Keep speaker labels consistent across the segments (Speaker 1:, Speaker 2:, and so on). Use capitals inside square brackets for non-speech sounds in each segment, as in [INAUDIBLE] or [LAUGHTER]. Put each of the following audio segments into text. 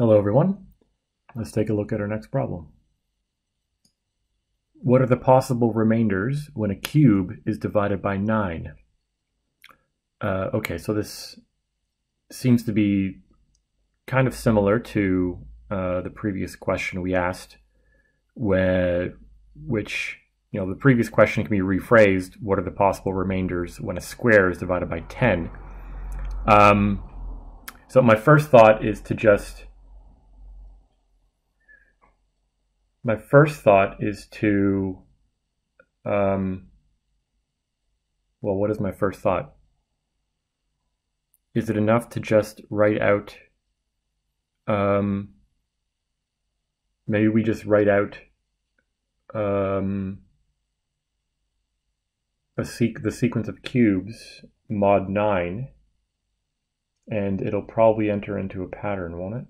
Speaker 1: Hello everyone. Let's take a look at our next problem. What are the possible remainders when a cube is divided by 9? Uh, okay, so this seems to be kind of similar to uh, the previous question we asked, where, which, you know, the previous question can be rephrased, what are the possible remainders when a square is divided by 10? Um, so my first thought is to just my first thought is to, um, well, what is my first thought? Is it enough to just write out, um, maybe we just write out um, a the sequence of cubes mod 9 and it'll probably enter into a pattern, won't it?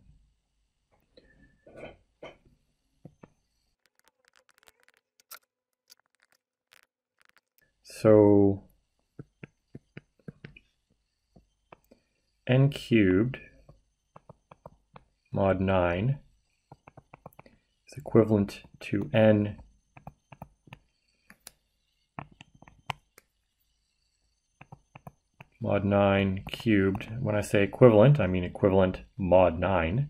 Speaker 1: So n cubed mod 9 is equivalent to n mod 9 cubed. When I say equivalent, I mean equivalent mod 9.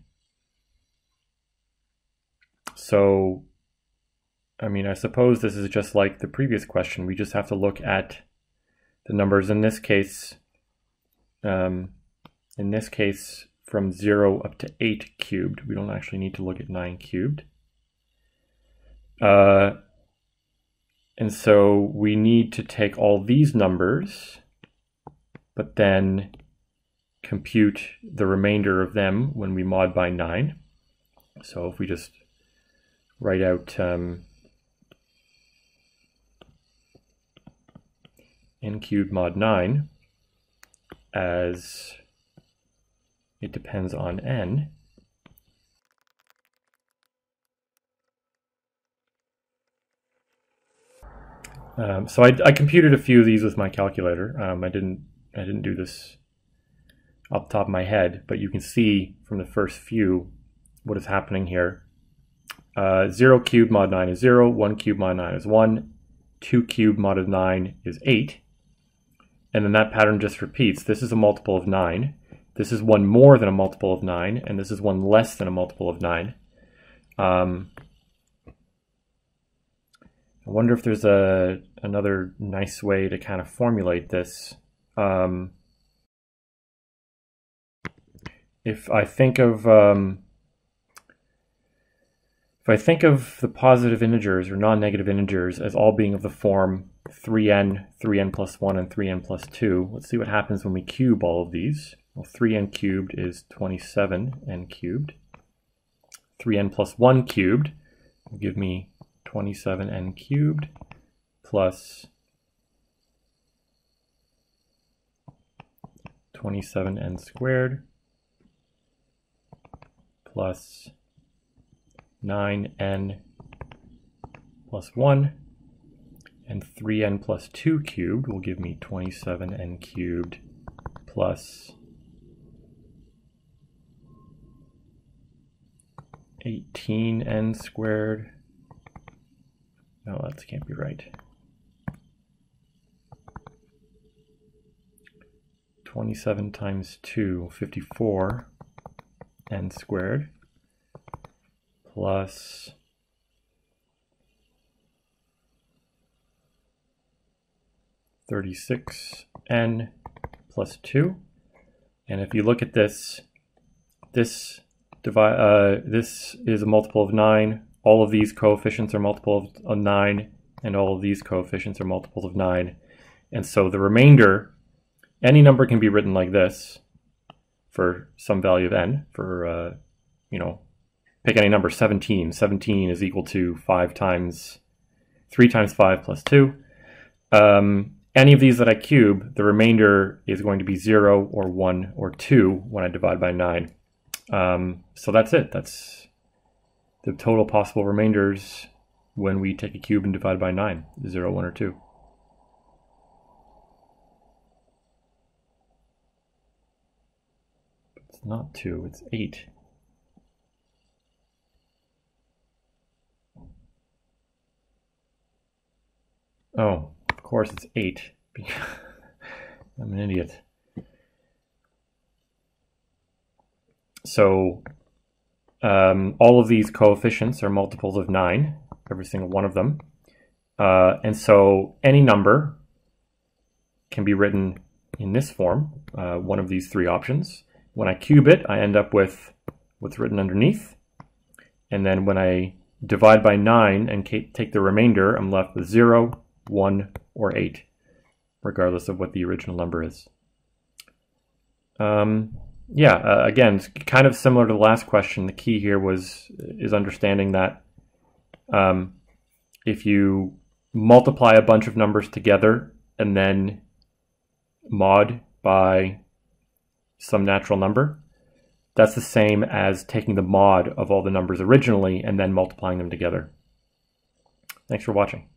Speaker 1: So I mean, I suppose this is just like the previous question. We just have to look at the numbers in this case, um, in this case, from 0 up to 8 cubed. We don't actually need to look at 9 cubed. Uh, and so we need to take all these numbers, but then compute the remainder of them when we mod by 9. So if we just write out um, n cubed mod 9 as it depends on n. Um, so I, I, computed a few of these with my calculator. Um, I didn't I didn't do this off the top of my head, but you can see from the first few what is happening here. Uh, 0 cubed mod 9 is 0, 1 cubed mod 9 is 1, 2 cubed mod 9 is 8, and then that pattern just repeats. This is a multiple of 9. This is one more than a multiple of 9, and this is one less than a multiple of 9. Um, I wonder if there's a another nice way to kind of formulate this. Um, if I think of um, if I think of the positive integers or non-negative integers as all being of the form 3n, 3n plus 1, and 3n plus 2. Let's see what happens when we cube all of these. Well, 3n cubed is 27n cubed. 3n plus 1 cubed will give me 27n cubed plus 27n squared plus 9n plus 1 and 3n plus 2 cubed will give me 27n cubed plus 18n squared. No, that can't be right. 27 times 2, 54 n squared plus 36n plus 2. And if you look at this, this divide, uh, this is a multiple of 9. All of these coefficients are multiples of 9, and all of these coefficients are multiples of 9. And so the remainder, any number can be written like this for some value of n, for, uh, you know, pick any number, 17. 17 is equal to 5 times, 3 times 5 plus 2. Um, any of these that I cube, the remainder is going to be 0 or 1 or 2 when I divide by 9. Um, so that's it. That's the total possible remainders when we take a cube and divide by 9, 0, 1, or 2. It's not 2, it's 8. Oh, of course it's 8. [LAUGHS] I'm an idiot. So um, all of these coefficients are multiples of 9, every single one of them. Uh, and so any number can be written in this form, uh, one of these three options. When I cube it, I end up with what's written underneath. And then when I divide by 9 and take the remainder, I'm left with 0, 1, or 8, regardless of what the original number is. Um, yeah, uh, again, it's kind of similar to the last question. The key here was is understanding that um, if you multiply a bunch of numbers together and then mod by some natural number, that's the same as taking the mod of all the numbers originally and then multiplying them together. Thanks for watching.